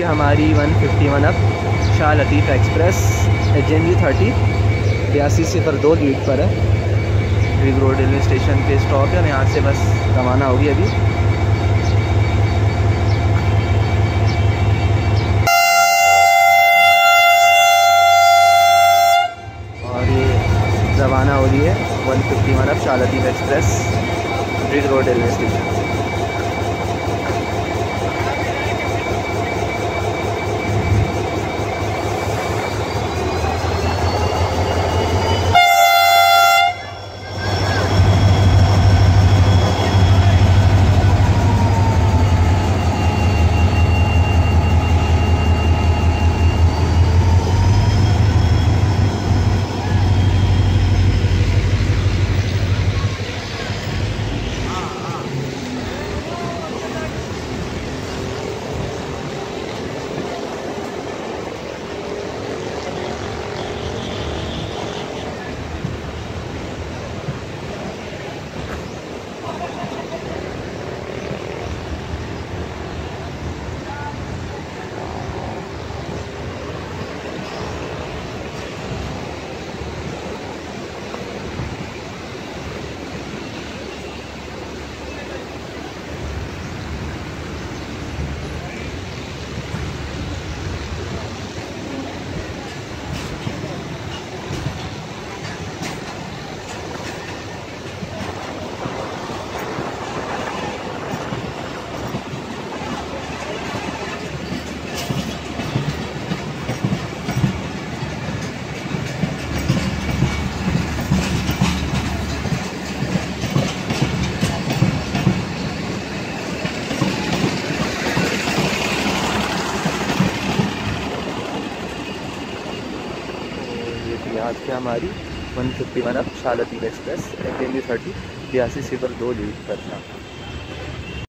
कि हमारी 151 अब Shah Latif express H N G thirty बयासी सिफर दो लीड पर है। रिग रोड रेलवे स्टेशन के स्टॉप है और यहाँ से बस रवाना होगी अभी। और ये रवाना हो रही है 151 अब शाह लतीफ़ एक्सप्रेस रिग रोड रेलवे स्टेशन से ये थी आज की हमारी? वन फिफ्टी वन अब शालती express H N B thirty, बयासी सिफर दो लीड पर था